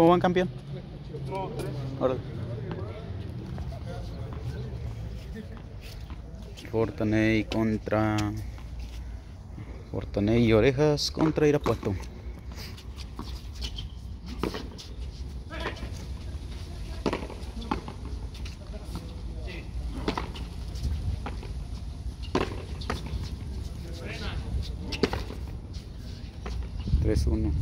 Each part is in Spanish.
¿Cómo van campeón? Fortaney contra Fortaney y Orejas contra Irapuato. Tres uno.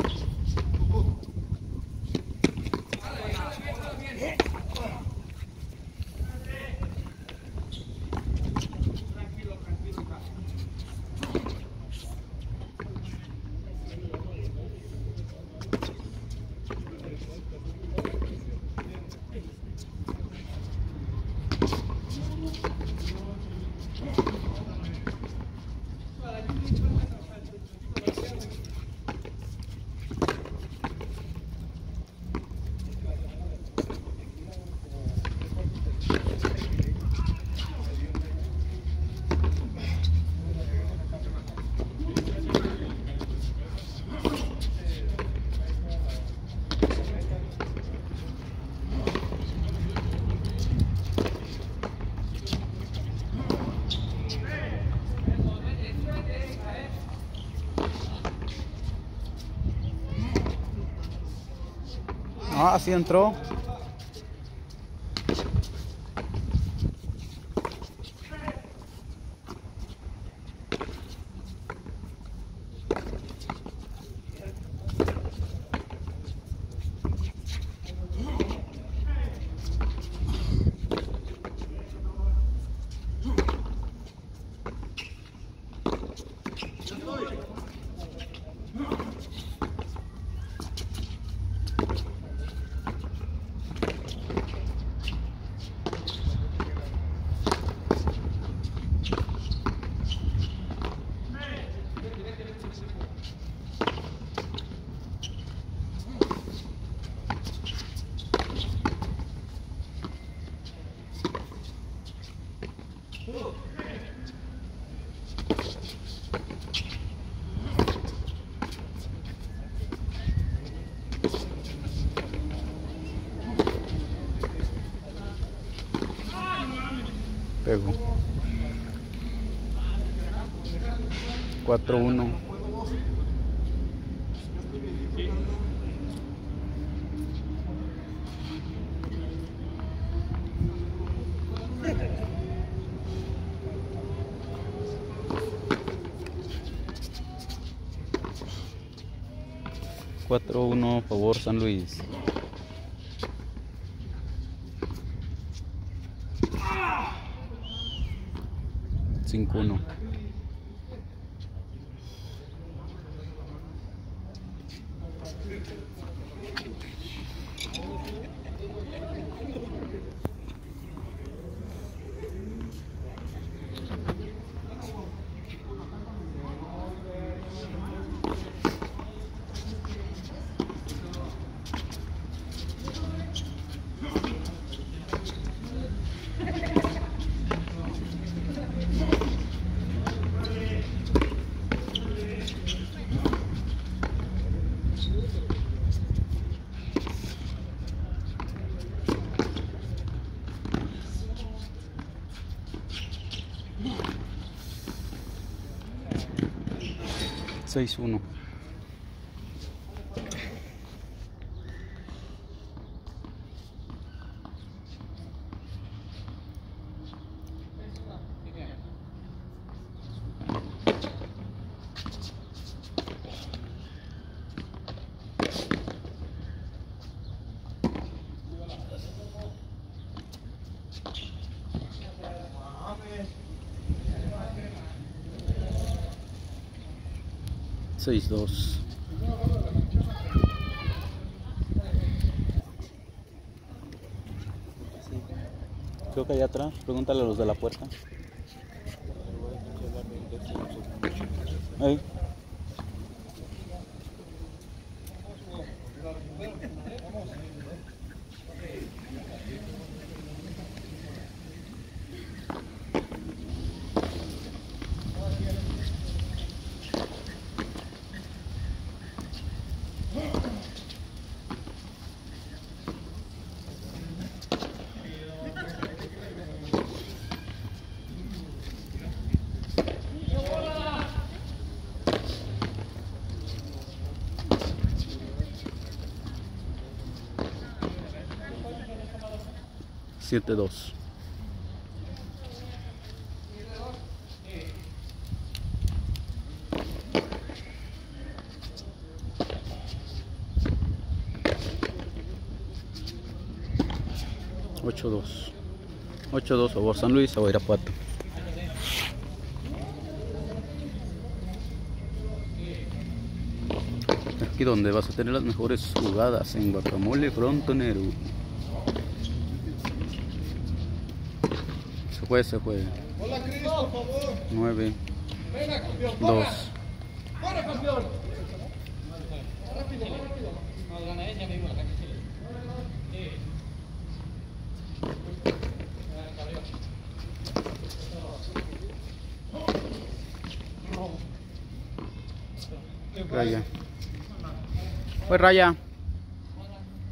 Ah, sí entró. Pegó. 4-1. Cuatro uno favor San Luis. Cinco 6-1. Thank you. 6-2. Creo que allá atrás, pregúntale a los de la puerta. Ahí. Siete dos. Ocho dos. Ocho dos favor San Luis o Irapuato. Aquí donde vas a tener las mejores jugadas en guacamole frontonero. Se fue, se fue. Hola Cris, por favor. 9, Venga, campeón. 2. Corre, corre campeón. Rápido, rápido. Raya. Fue raya.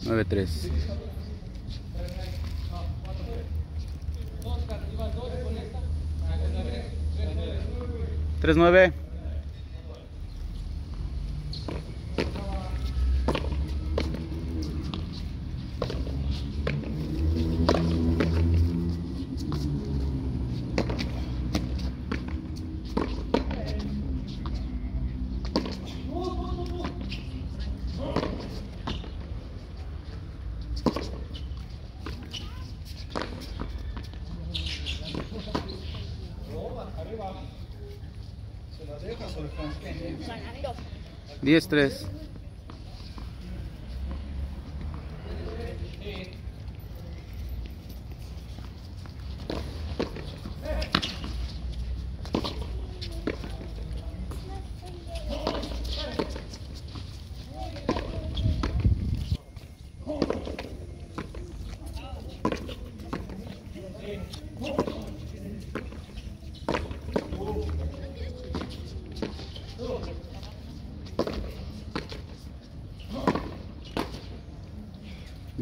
9-3. Tres nueve. 10-3.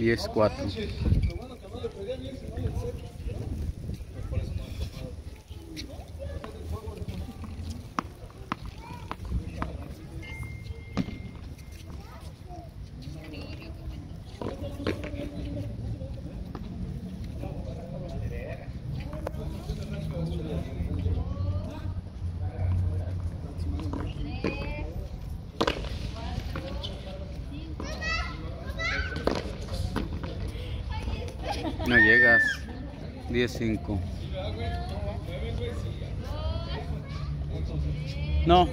e esse 4. No llegas. Diez cinco. No.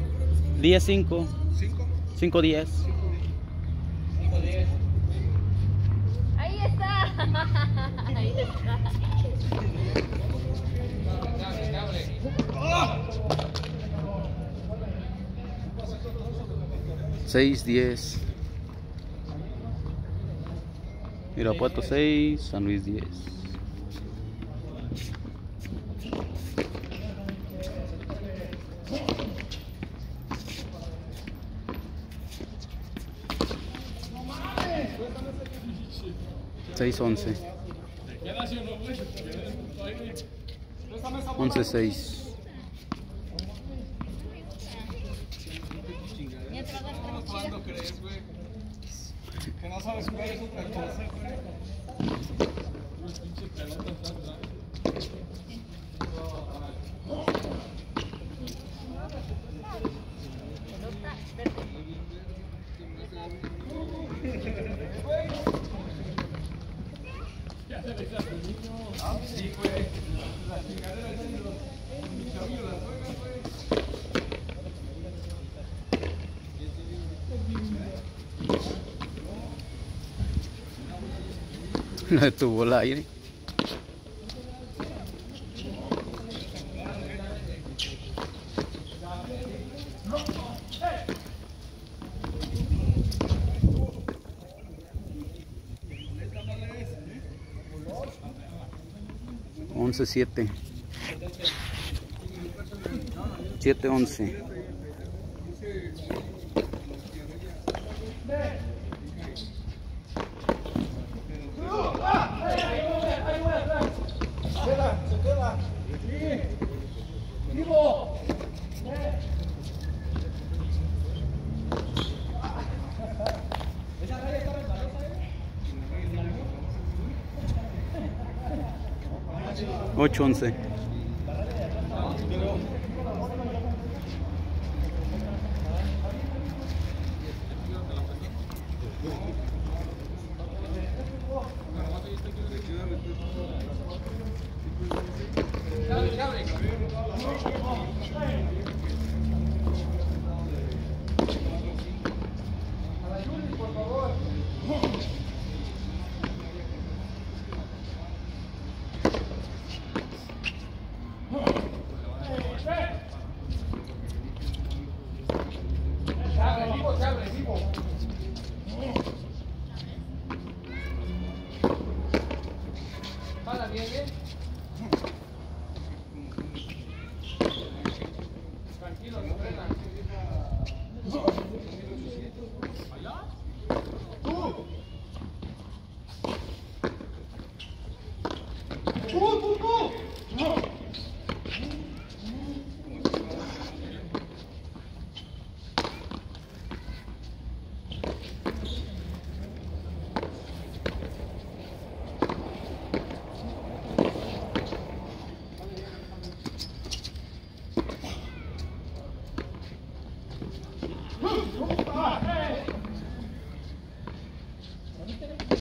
Diez cinco. ¿Cinco? Cinco diez. Ahí está. Ahí está. Seis diez. Irapuato seis. San Luis diez. Seis once. Once seis. Chidas. ¿Cuándo Yeah, No detuvo el aire. Once siete. Siete once. 8-11. Hola, bien, bien.